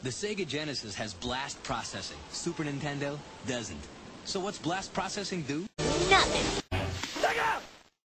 The Sega Genesis has blast processing. Super Nintendo doesn't. So what's blast processing do? Nothing.